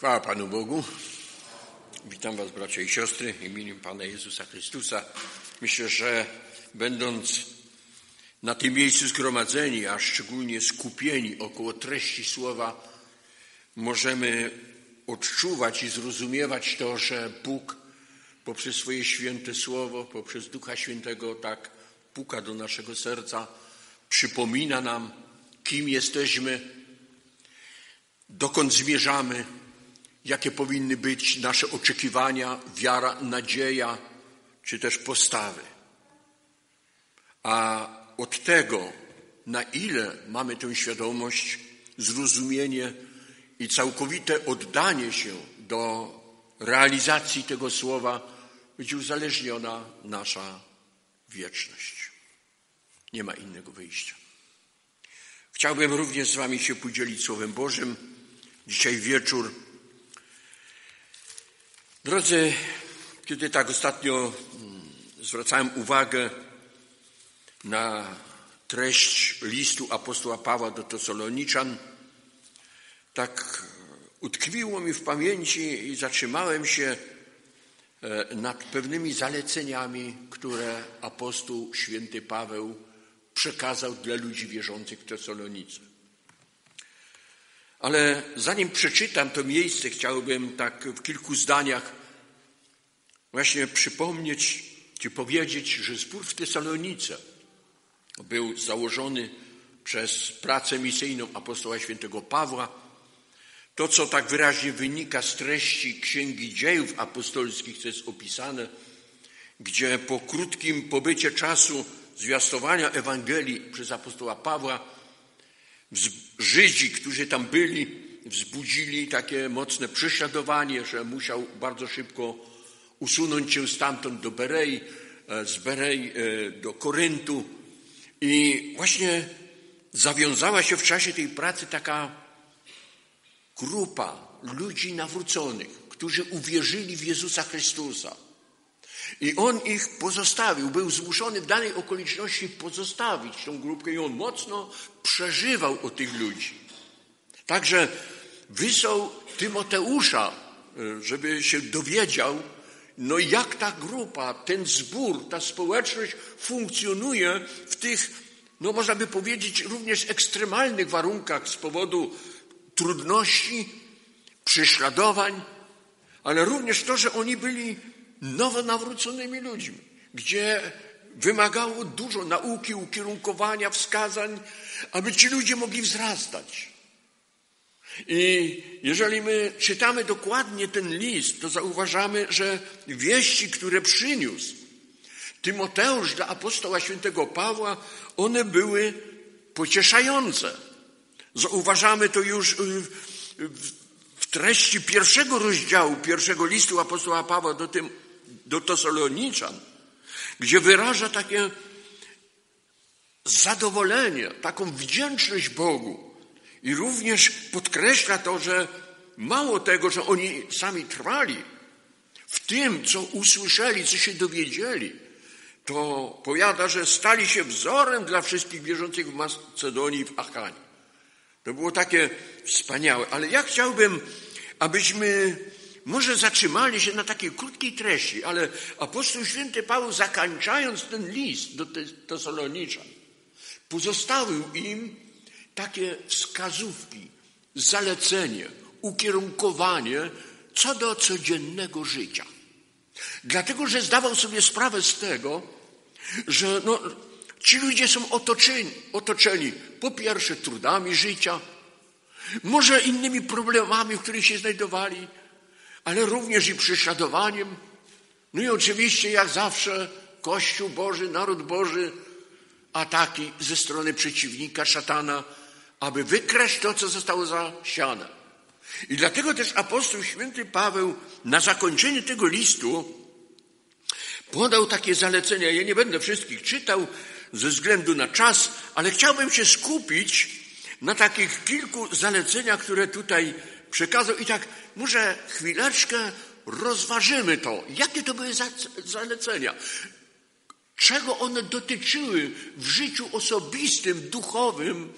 Chwała Panu Bogu. Witam Was, bracia i siostry, w imieniu Pana Jezusa Chrystusa. Myślę, że będąc na tym miejscu zgromadzeni, a szczególnie skupieni około treści słowa, możemy odczuwać i zrozumiewać to, że Bóg poprzez swoje święte słowo, poprzez Ducha Świętego tak puka do naszego serca, przypomina nam, kim jesteśmy, dokąd zmierzamy, jakie powinny być nasze oczekiwania, wiara, nadzieja, czy też postawy. A od tego, na ile mamy tę świadomość, zrozumienie i całkowite oddanie się do realizacji tego słowa, będzie uzależniona nasza wieczność. Nie ma innego wyjścia. Chciałbym również z Wami się podzielić Słowem Bożym. Dzisiaj wieczór Drodzy, kiedy tak ostatnio mm, zwracałem uwagę na treść listu apostoła Pawła do Tesaloniczan, tak utkwiło mi w pamięci i zatrzymałem się e, nad pewnymi zaleceniami, które apostoł święty Paweł przekazał dla ludzi wierzących w Tesalonice. Ale zanim przeczytam to miejsce, chciałbym tak w kilku zdaniach właśnie przypomnieć, czy powiedzieć, że zbór w Tesalonice był założony przez pracę misyjną apostoła świętego Pawła. To, co tak wyraźnie wynika z treści Księgi Dziejów Apostolskich, co jest opisane, gdzie po krótkim pobycie czasu zwiastowania Ewangelii przez apostoła Pawła Żydzi, którzy tam byli, wzbudzili takie mocne prześladowanie, że musiał bardzo szybko usunąć się stamtąd do Berei, e, z Berei e, do Koryntu. I właśnie zawiązała się w czasie tej pracy taka grupa ludzi nawróconych, którzy uwierzyli w Jezusa Chrystusa. I on ich pozostawił, był zmuszony w danej okoliczności pozostawić tą grupkę i on mocno przeżywał o tych ludzi. Także wysłał Tymoteusza, e, żeby się dowiedział, no jak ta grupa, ten zbór, ta społeczność funkcjonuje w tych, no można by powiedzieć, również ekstremalnych warunkach z powodu trudności, prześladowań, ale również to, że oni byli nowo nawróconymi ludźmi, gdzie wymagało dużo nauki, ukierunkowania, wskazań, aby ci ludzie mogli wzrastać. I jeżeli my czytamy dokładnie ten list, to zauważamy, że wieści, które przyniósł Tymoteusz dla apostoła świętego Pawła, one były pocieszające. Zauważamy to już w treści pierwszego rozdziału, pierwszego listu apostoła Pawła do, tym, do Tesaloniczan, gdzie wyraża takie zadowolenie, taką wdzięczność Bogu i również podkreśla to, że mało tego, że oni sami trwali w tym, co usłyszeli, co się dowiedzieli, to powiada, że stali się wzorem dla wszystkich wierzących w Macedonii i w Achanii. To było takie wspaniałe, ale ja chciałbym, abyśmy może zatrzymali się na takiej krótkiej treści, ale apostoł święty Paweł zakończając ten list do Tesaloniczan, pozostawił im takie wskazówki, zalecenie, ukierunkowanie co do codziennego życia. Dlatego, że zdawał sobie sprawę z tego, że no, ci ludzie są otoczeni, otoczeni po pierwsze trudami życia, może innymi problemami, w których się znajdowali, ale również i prześladowaniem. No i oczywiście, jak zawsze, Kościół Boży, naród Boży, ataki ze strony przeciwnika, szatana, aby wykraść to, co zostało zasiane. I dlatego też apostoł święty Paweł na zakończenie tego listu podał takie zalecenia. Ja nie będę wszystkich czytał ze względu na czas, ale chciałbym się skupić na takich kilku zaleceniach, które tutaj przekazał. I tak może chwileczkę rozważymy to. Jakie to były zalecenia? Czego one dotyczyły w życiu osobistym, duchowym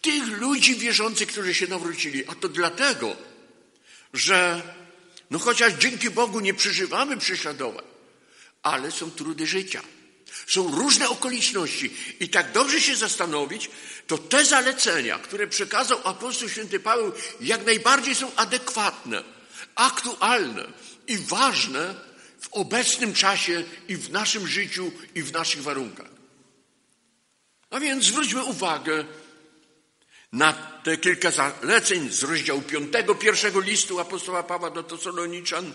tych ludzi wierzących, którzy się nawrócili? A to dlatego, że no chociaż dzięki Bogu nie przeżywamy prześladowań, ale są trudy życia. Są różne okoliczności. I tak dobrze się zastanowić, to te zalecenia, które przekazał apostoł święty Paweł, jak najbardziej są adekwatne, aktualne i ważne w obecnym czasie i w naszym życiu i w naszych warunkach. A więc zwróćmy uwagę na te kilka zaleceń z rozdziału 5 pierwszego listu apostoła Pawła do Tesaloniczan.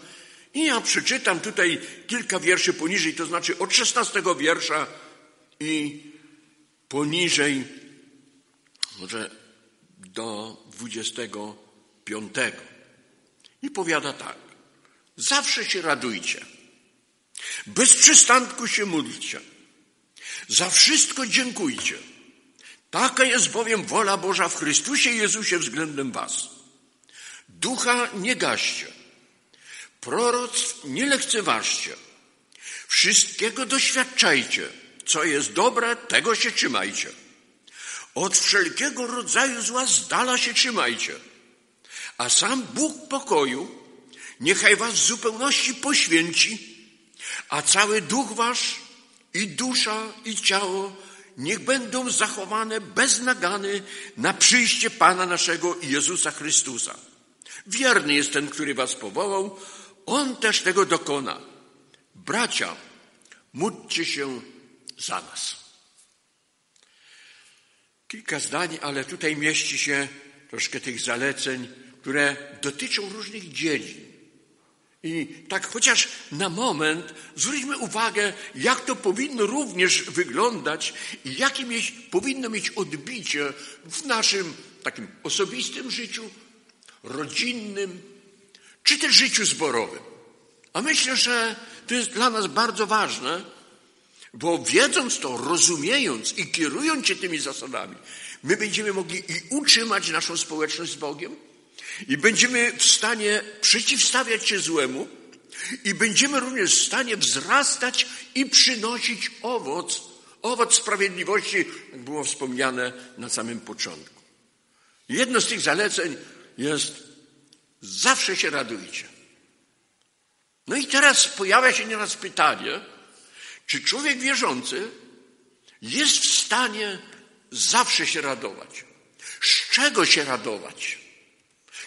I ja przeczytam tutaj kilka wierszy poniżej, to znaczy od 16 wiersza i poniżej, może do 25. I powiada tak. Zawsze się radujcie. Bez przystanku się módlcie. Za wszystko dziękujcie. Taka jest bowiem wola Boża w Chrystusie Jezusie względem Was. Ducha nie gaście. Proroctw nie lekceważcie. Wszystkiego doświadczajcie. Co jest dobre, tego się trzymajcie. Od wszelkiego rodzaju zła z dala się trzymajcie. A sam Bóg pokoju niechaj was w zupełności poświęci, a cały duch wasz i dusza i ciało niech będą zachowane bez nagany na przyjście Pana naszego Jezusa Chrystusa. Wierny jest ten, który was powołał, on też tego dokona. Bracia, módlcie się za nas. Kilka zdań, ale tutaj mieści się troszkę tych zaleceń, które dotyczą różnych dziedzin. I tak chociaż na moment zwróćmy uwagę, jak to powinno również wyglądać i jakie mieć, powinno mieć odbicie w naszym takim osobistym życiu, rodzinnym, czy też życiu zborowym. A myślę, że to jest dla nas bardzo ważne, bo wiedząc to, rozumiejąc i kierując się tymi zasadami, my będziemy mogli i utrzymać naszą społeczność z Bogiem, i będziemy w stanie przeciwstawiać się złemu i będziemy również w stanie wzrastać i przynosić owoc, owoc sprawiedliwości, jak było wspomniane na samym początku. Jedno z tych zaleceń jest zawsze się radujcie. No i teraz pojawia się nieraz pytanie, czy człowiek wierzący jest w stanie zawsze się radować? Z czego się radować?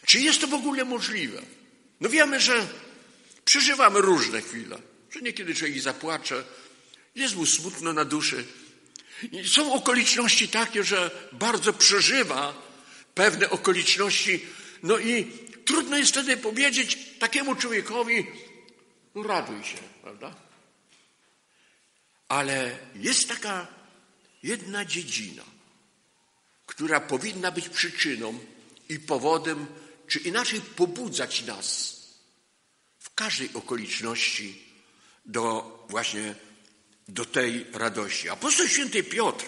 Czy jest to w ogóle możliwe? No wiemy, że przeżywamy różne chwile, że niekiedy człowiek zapłacze, jest mu smutno na duszy. I są okoliczności takie, że bardzo przeżywa pewne okoliczności, no i trudno jest wtedy powiedzieć takiemu człowiekowi, no raduj się, prawda? Ale jest taka jedna dziedzina, która powinna być przyczyną i powodem czy inaczej pobudzać nas w każdej okoliczności do właśnie do tej radości. Apostoł święty Piotr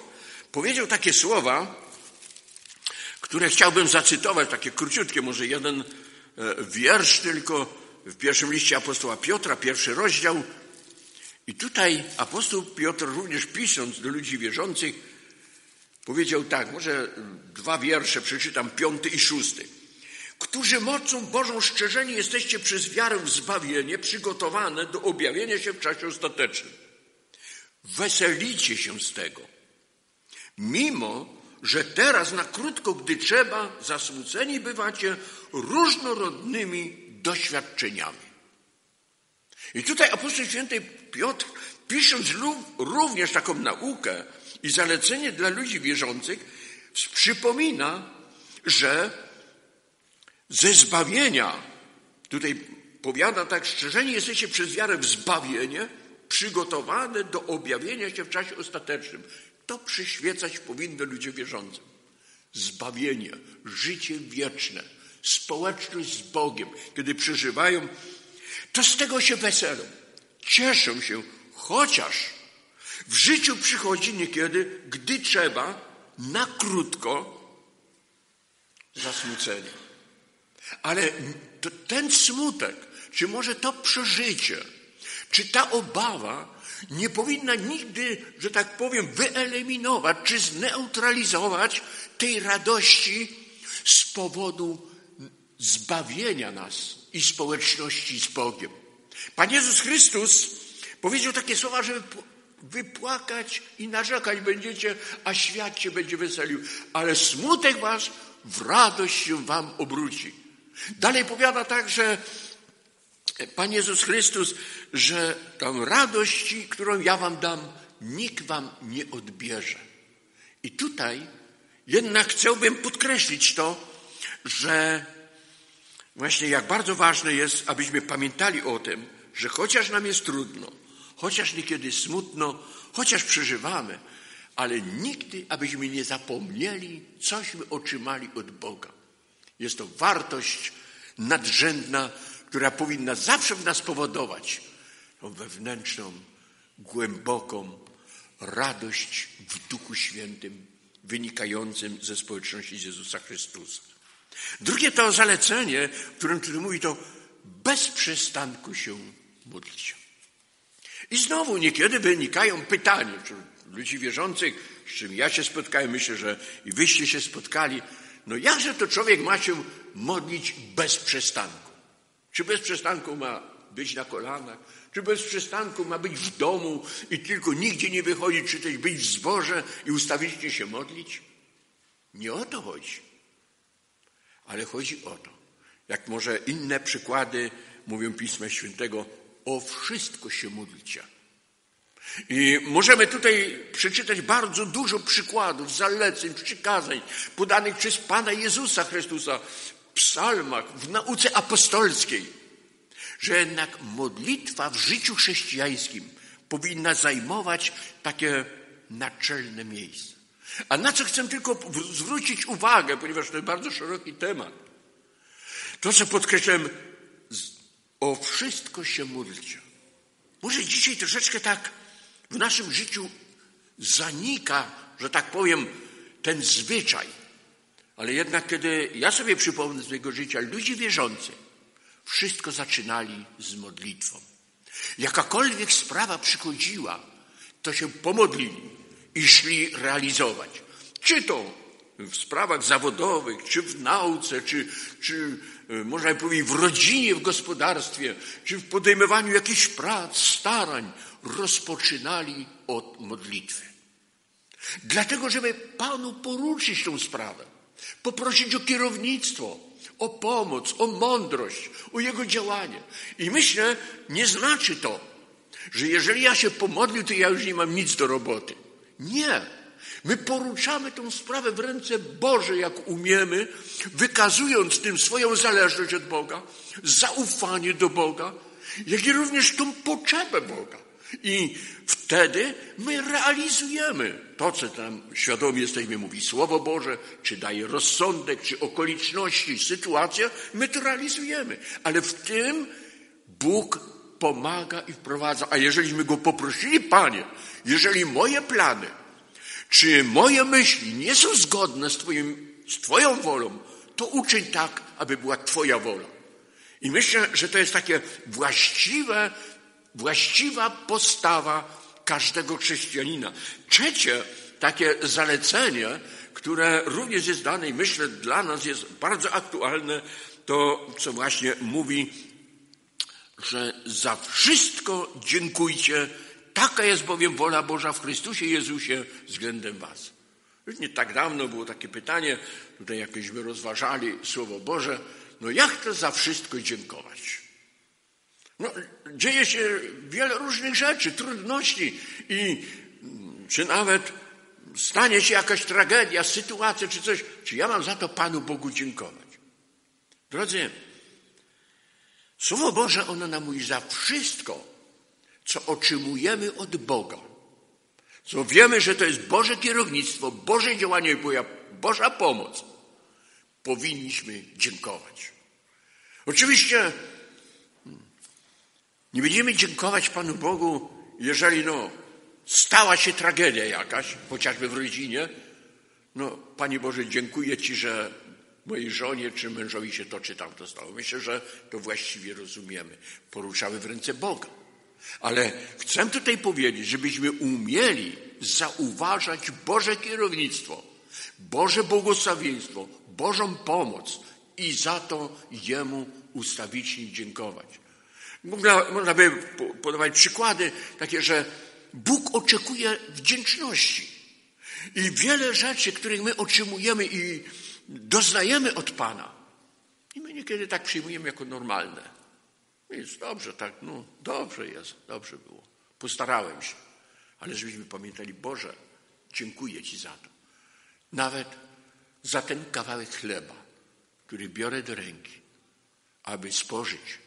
powiedział takie słowa, które chciałbym zacytować, takie króciutkie, może jeden wiersz tylko w pierwszym liście apostoła Piotra, pierwszy rozdział. I tutaj apostoł Piotr również pisząc do ludzi wierzących powiedział tak, może dwa wiersze przeczytam, piąty i szósty którzy mocą Bożą szczerzeni jesteście przez wiarę w zbawienie przygotowane do objawienia się w czasie ostatecznym. Weselicie się z tego. Mimo, że teraz na krótko, gdy trzeba, zasmuceni bywacie różnorodnymi doświadczeniami. I tutaj apostoł święty Piotr, pisząc również taką naukę i zalecenie dla ludzi wierzących, przypomina, że ze zbawienia, tutaj powiada tak, szczerzeni jesteście przez wiarę w zbawienie, przygotowane do objawienia się w czasie ostatecznym. To przyświecać powinno ludzie wierzącym. Zbawienie, życie wieczne, społeczność z Bogiem, kiedy przeżywają, to z tego się weselą. Cieszą się, chociaż w życiu przychodzi niekiedy, gdy trzeba, na krótko zasmucenie. Ale ten smutek, czy może to przeżycie, czy ta obawa nie powinna nigdy, że tak powiem, wyeliminować czy zneutralizować tej radości z powodu zbawienia nas i społeczności z Bogiem. Pan Jezus Chrystus powiedział takie słowa, żeby wypłakać i narzekać będziecie, a świat się będzie weselił, ale smutek wasz w radość się wam obróci. Dalej powiada tak, że Pan Jezus Chrystus, że tą radość, którą ja wam dam, nikt wam nie odbierze. I tutaj jednak chciałbym podkreślić to, że właśnie jak bardzo ważne jest, abyśmy pamiętali o tym, że chociaż nam jest trudno, chociaż niekiedy smutno, chociaż przeżywamy, ale nigdy, abyśmy nie zapomnieli, cośmy otrzymali od Boga. Jest to wartość nadrzędna, która powinna zawsze w nas powodować tą wewnętrzną, głęboką radość w Duchu Świętym wynikającym ze społeczności Jezusa Chrystusa. Drugie to zalecenie, w którym tutaj mówi to bez przystanku się modlić. I znowu niekiedy wynikają pytania ludzi wierzących, z czym ja się spotkałem, myślę, że i wyście się spotkali. No jakże to człowiek ma się modlić bez przystanku? Czy bez przystanku ma być na kolanach? Czy bez przystanku ma być w domu i tylko nigdzie nie wychodzić, czy też być w zborze i ustawicznie się modlić? Nie o to chodzi. Ale chodzi o to, jak może inne przykłady mówią Pisma Świętego, o wszystko się módlcie. I możemy tutaj przeczytać bardzo dużo przykładów, zaleceń, przykazań podanych przez Pana Jezusa Chrystusa psalmach, w nauce apostolskiej, że jednak modlitwa w życiu chrześcijańskim powinna zajmować takie naczelne miejsce. A na co chcę tylko zwrócić uwagę, ponieważ to jest bardzo szeroki temat. To, co podkreślam, o wszystko się módlcie. Może dzisiaj troszeczkę tak w naszym życiu zanika, że tak powiem, ten zwyczaj. Ale jednak, kiedy ja sobie przypomnę z swojego życia, ludzie wierzący wszystko zaczynali z modlitwą. Jakakolwiek sprawa przychodziła, to się pomodlili i szli realizować. Czy to w sprawach zawodowych, czy w nauce, czy, czy e, można powiedzieć w rodzinie, w gospodarstwie, czy w podejmowaniu jakichś prac, starań, rozpoczynali od modlitwy. Dlatego, żeby Panu poruczyć tę sprawę, poprosić o kierownictwo, o pomoc, o mądrość, o Jego działanie. I myślę, nie znaczy to, że jeżeli ja się pomodlił, to ja już nie mam nic do roboty. Nie. My poruczamy tę sprawę w ręce Boże, jak umiemy, wykazując tym swoją zależność od Boga, zaufanie do Boga, jak i również tą potrzebę Boga. I wtedy my realizujemy to, co tam świadomie jesteśmy, mówi Słowo Boże, czy daje rozsądek, czy okoliczności, sytuacja, my to realizujemy. Ale w tym Bóg pomaga i wprowadza. A jeżeliśmy Go poprosili, Panie, jeżeli moje plany, czy moje myśli nie są zgodne z, twoim, z Twoją wolą, to uczyń tak, aby była Twoja wola. I myślę, że to jest takie właściwe właściwa postawa każdego chrześcijanina. Trzecie takie zalecenie, które również jest dane i myślę dla nas jest bardzo aktualne, to co właśnie mówi, że za wszystko dziękujcie, taka jest bowiem wola Boża w Chrystusie Jezusie względem was. Już nie tak dawno było takie pytanie, tutaj jakieśmy rozważali Słowo Boże, no jak to za wszystko dziękować? No, dzieje się wiele różnych rzeczy, trudności i czy nawet stanie się jakaś tragedia, sytuacja czy coś, czy ja mam za to Panu Bogu dziękować? Drodzy, Słowo Boże, ono nam mówi za wszystko, co otrzymujemy od Boga, co wiemy, że to jest Boże kierownictwo, Boże działanie, Boża pomoc, powinniśmy dziękować. Oczywiście nie będziemy dziękować Panu Bogu, jeżeli no, stała się tragedia jakaś, chociażby w rodzinie. No, Panie Boże, dziękuję Ci, że mojej żonie czy mężowi się to czy tamto stało. Myślę, że to właściwie rozumiemy. Poruszamy w ręce Boga. Ale chcę tutaj powiedzieć, żebyśmy umieli zauważać Boże kierownictwo, Boże błogosławieństwo, Bożą pomoc i za to Jemu ustawicznie dziękować. Można, można by podawać przykłady takie, że Bóg oczekuje wdzięczności. I wiele rzeczy, których my otrzymujemy i doznajemy od Pana, i my niekiedy tak przyjmujemy jako normalne. Jest dobrze, tak, no dobrze jest, dobrze było. Postarałem się. Ale żebyśmy pamiętali, Boże, dziękuję Ci za to. Nawet za ten kawałek chleba, który biorę do ręki, aby spożyć,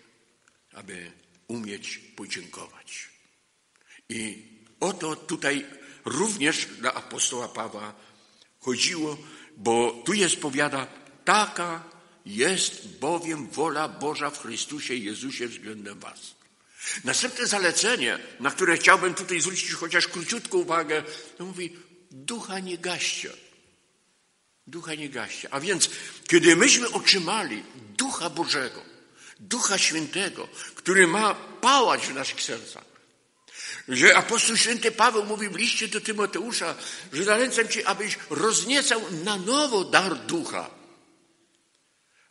aby umieć podziękować. I o to tutaj również dla apostoła Pawła chodziło, bo tu jest powiada, taka jest bowiem wola Boża w Chrystusie Jezusie względem was. Następne zalecenie, na które chciałbym tutaj zwrócić chociaż króciutką uwagę, to mówi, ducha nie gaście. Ducha nie gaście. A więc, kiedy myśmy otrzymali ducha Bożego, ducha świętego, który ma pałać w naszych sercach, że apostoł święty Paweł mówi w liście do Tymoteusza, że zalecam ci, abyś rozniecał na nowo dar ducha,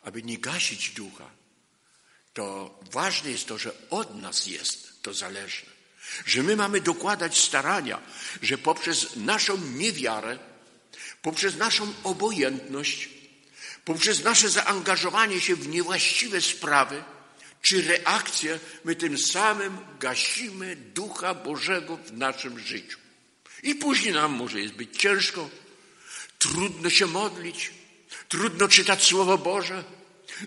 aby nie gasić ducha. To ważne jest to, że od nas jest to zależne. Że my mamy dokładać starania, że poprzez naszą niewiarę, poprzez naszą obojętność, poprzez nasze zaangażowanie się w niewłaściwe sprawy, czy reakcje, my tym samym gasimy Ducha Bożego w naszym życiu. I później nam może jest być ciężko, trudno się modlić, trudno czytać Słowo Boże,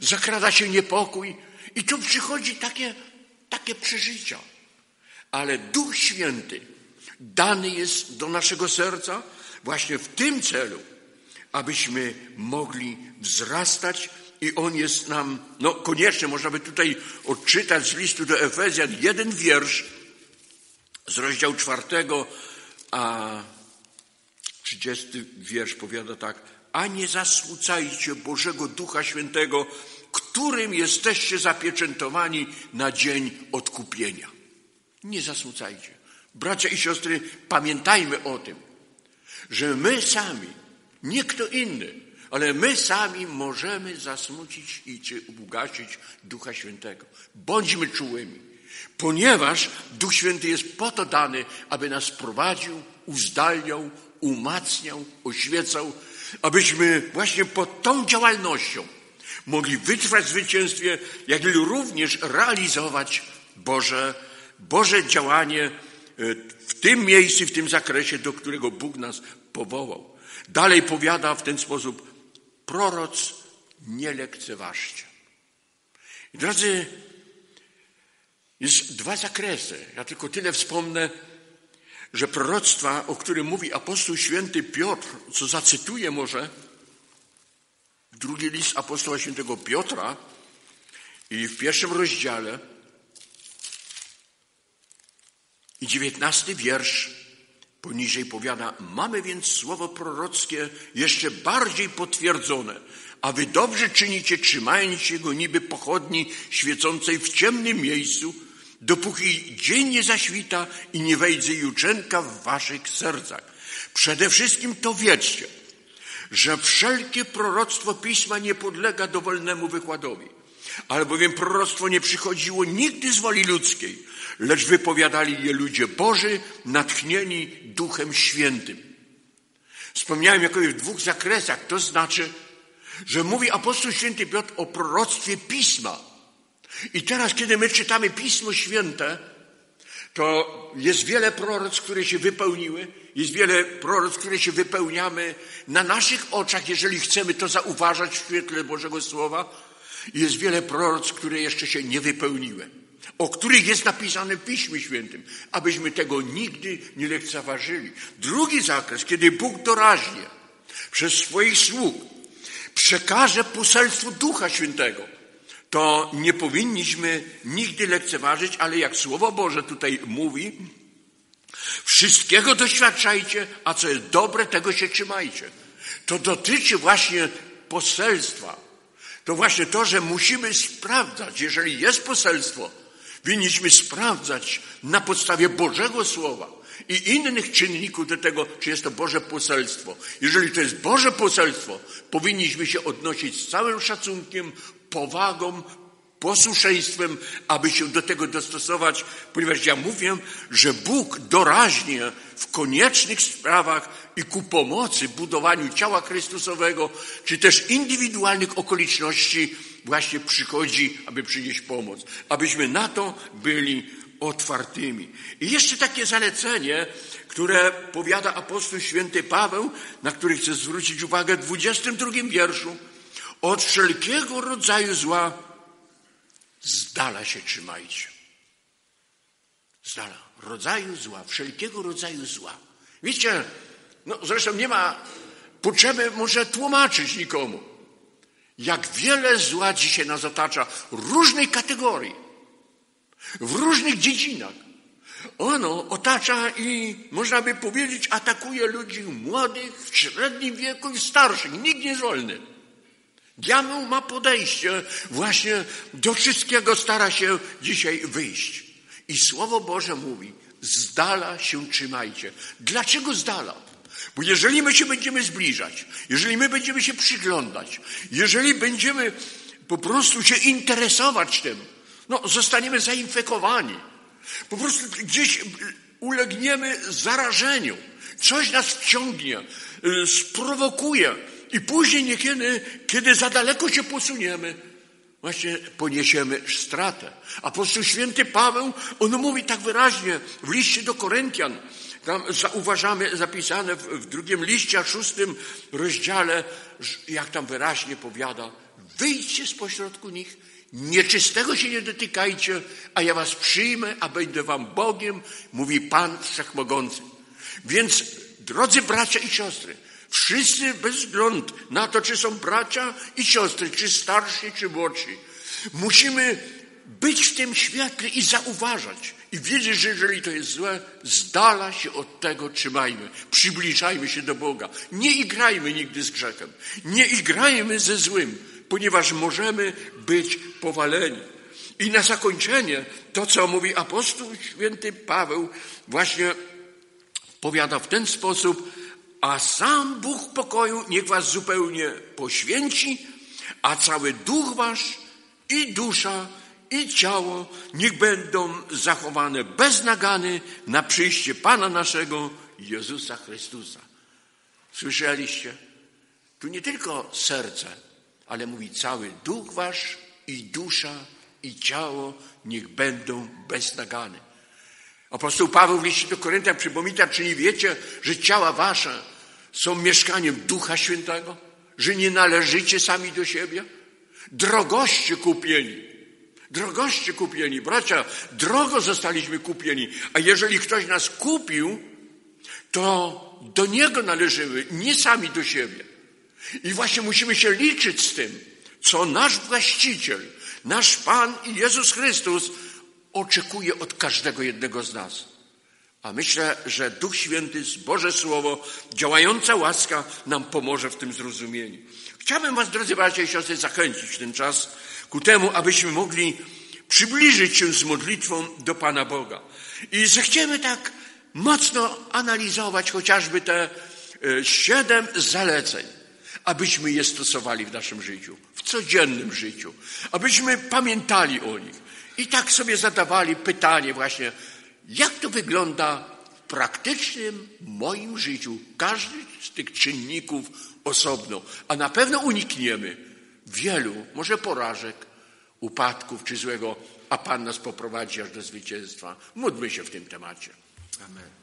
zakrada się niepokój i tu przychodzi takie, takie przeżycia. Ale Duch Święty dany jest do naszego serca właśnie w tym celu, abyśmy mogli wzrastać i on jest nam, no koniecznie można by tutaj odczytać z listu do Efezjan jeden wiersz z rozdziału czwartego, a trzydziesty wiersz powiada tak, a nie zasmucajcie Bożego Ducha Świętego, którym jesteście zapieczętowani na dzień odkupienia. Nie zasmucajcie. Bracia i siostry, pamiętajmy o tym, że my sami, nie kto inny, ale my sami możemy zasmucić i czy ugasić Ducha Świętego. Bądźmy czułymi, ponieważ Duch Święty jest po to dany, aby nas prowadził, uzdalniał, umacniał, oświecał, abyśmy właśnie pod tą działalnością mogli wytrwać w zwycięstwie, jak i również realizować Boże, Boże działanie e, w tym miejscu, w tym zakresie, do którego Bóg nas powołał. Dalej powiada w ten sposób, proroc nie lekceważcie. I drodzy, jest dwa zakresy. Ja tylko tyle wspomnę, że proroctwa, o którym mówi apostoł święty Piotr, co zacytuję może, drugi list apostoła świętego Piotra i w pierwszym rozdziale i dziewiętnasty wiersz Poniżej powiada, mamy więc słowo prorockie jeszcze bardziej potwierdzone, a wy dobrze czynicie, trzymając się go niby pochodni świecącej w ciemnym miejscu, dopóki dzień nie zaświta i nie wejdzie juczenka w waszych sercach. Przede wszystkim to wiedzcie, że wszelkie proroctwo Pisma nie podlega dowolnemu wykładowi, albowiem proroctwo nie przychodziło nigdy z woli ludzkiej, lecz wypowiadali je ludzie Boży, natchnieni Duchem Świętym. Wspomniałem jakoś w dwóch zakresach, to znaczy, że mówi apostoł święty Piotr o proroctwie Pisma. I teraz, kiedy my czytamy Pismo Święte, to jest wiele proroc, które się wypełniły, jest wiele proroc, które się wypełniamy na naszych oczach, jeżeli chcemy to zauważać w świetle Bożego Słowa. Jest wiele proroc, które jeszcze się nie wypełniły o których jest napisane w Piśmie Świętym, abyśmy tego nigdy nie lekceważyli. Drugi zakres, kiedy Bóg doraźnie przez swoich sług przekaże poselstwo Ducha Świętego, to nie powinniśmy nigdy lekceważyć, ale jak Słowo Boże tutaj mówi, wszystkiego doświadczajcie, a co jest dobre, tego się trzymajcie. To dotyczy właśnie poselstwa. To właśnie to, że musimy sprawdzać, jeżeli jest poselstwo, Winniśmy sprawdzać na podstawie Bożego Słowa, i innych czynników do tego, czy jest to Boże poselstwo. Jeżeli to jest Boże poselstwo, powinniśmy się odnosić z całym szacunkiem, powagą, posłuszeństwem, aby się do tego dostosować, ponieważ ja mówię, że Bóg doraźnie w koniecznych sprawach i ku pomocy budowaniu ciała Chrystusowego, czy też indywidualnych okoliczności właśnie przychodzi, aby przynieść pomoc. Abyśmy na to byli otwartymi. I jeszcze takie zalecenie, które powiada apostoł święty Paweł, na który chcę zwrócić uwagę w 22 wierszu. Od wszelkiego rodzaju zła z dala się trzymajcie. Z dala. Rodzaju zła, wszelkiego rodzaju zła. Wiecie, no zresztą nie ma potrzeby może tłumaczyć nikomu, jak wiele zła dzisiaj nas otacza różnej kategorii, w różnych dziedzinach. Ono otacza i, można by powiedzieć, atakuje ludzi młodych, w średnim wieku i starszych. Nikt nie wolny. Diabeł ma podejście właśnie do wszystkiego, stara się dzisiaj wyjść. I Słowo Boże mówi, z dala się trzymajcie. Dlaczego z dala? Bo jeżeli my się będziemy zbliżać, jeżeli my będziemy się przyglądać, jeżeli będziemy po prostu się interesować tym, no zostaniemy zainfekowani. Po prostu gdzieś ulegniemy zarażeniu. Coś nas wciągnie, y, sprowokuje i później niekiedy, kiedy za daleko się posuniemy, właśnie poniesiemy stratę. Apostoł święty Paweł, on mówi tak wyraźnie w liście do Koryntian, tam zauważamy zapisane w, drugim liście, szóstym rozdziale, jak tam wyraźnie powiada, wyjdźcie z pośrodku nich, nieczystego się nie dotykajcie, a ja was przyjmę, a będę wam Bogiem, mówi Pan Wszechmogący. Więc, drodzy bracia i siostry, Wszyscy bez względu na to, czy są bracia i siostry, czy starsi, czy młodsi. Musimy być w tym świetle i zauważać. I wiedzieć, że jeżeli to jest złe, z dala się od tego trzymajmy. Przybliżajmy się do Boga. Nie igrajmy nigdy z grzechem. Nie igrajmy ze złym, ponieważ możemy być powaleni. I na zakończenie to, co mówi apostoł święty Paweł, właśnie powiada w ten sposób, a sam Bóg pokoju niech was zupełnie poświęci, a cały duch wasz i dusza i ciało niech będą zachowane bez nagany na przyjście Pana naszego Jezusa Chrystusa. Słyszeliście? Tu nie tylko serce, ale mówi cały duch wasz i dusza i ciało niech będą bez nagany. Apostoł Paweł w liście do Koryntian przypomina, czy nie wiecie, że ciała wasze są mieszkaniem Ducha Świętego? Że nie należycie sami do siebie? Drogoście kupieni. Drogoście kupieni. Bracia, drogo zostaliśmy kupieni. A jeżeli ktoś nas kupił, to do Niego należymy, nie sami do siebie. I właśnie musimy się liczyć z tym, co nasz właściciel, nasz Pan i Jezus Chrystus oczekuje od każdego jednego z nas. A myślę, że Duch Święty, Boże Słowo, działająca łaska nam pomoże w tym zrozumieniu. Chciałbym Was, drodzy bracia i siostry, zachęcić ten czas ku temu, abyśmy mogli przybliżyć się z modlitwą do Pana Boga. I zechciemy tak mocno analizować chociażby te e, siedem zaleceń, abyśmy je stosowali w naszym życiu, w codziennym życiu, abyśmy pamiętali o nich. I tak sobie zadawali pytanie właśnie, jak to wygląda w praktycznym moim życiu? Każdy z tych czynników osobno, a na pewno unikniemy wielu, może porażek, upadków czy złego, a Pan nas poprowadzi aż do zwycięstwa. Módlmy się w tym temacie. Amen.